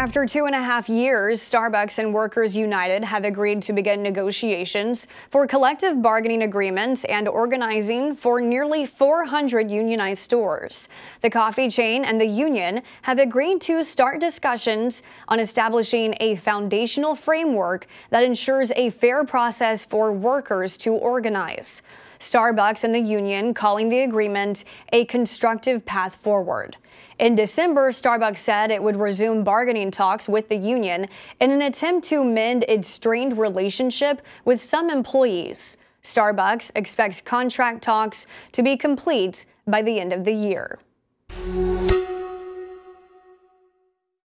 After two and a half years, Starbucks and Workers United have agreed to begin negotiations for collective bargaining agreements and organizing for nearly 400 unionized stores. The coffee chain and the union have agreed to start discussions on establishing a foundational framework that ensures a fair process for workers to organize. Starbucks and the union calling the agreement a constructive path forward. In December, Starbucks said it would resume bargaining talks with the union in an attempt to mend its strained relationship with some employees. Starbucks expects contract talks to be complete by the end of the year.